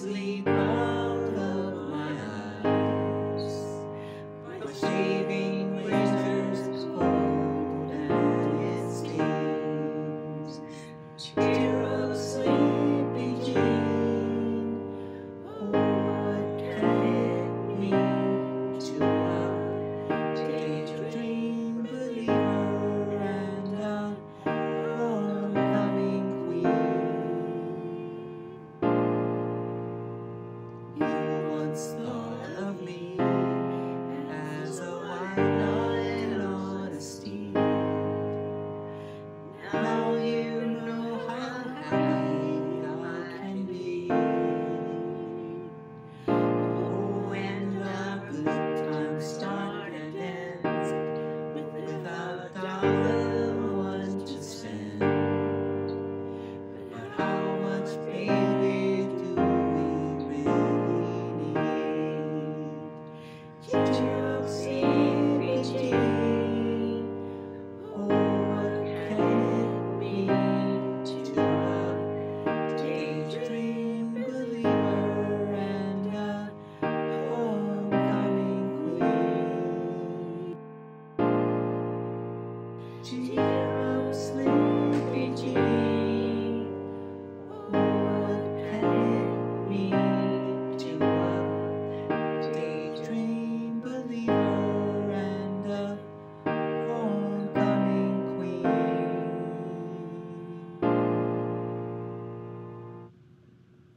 sleep out of my eyes. My our